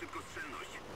szybkostrzelność.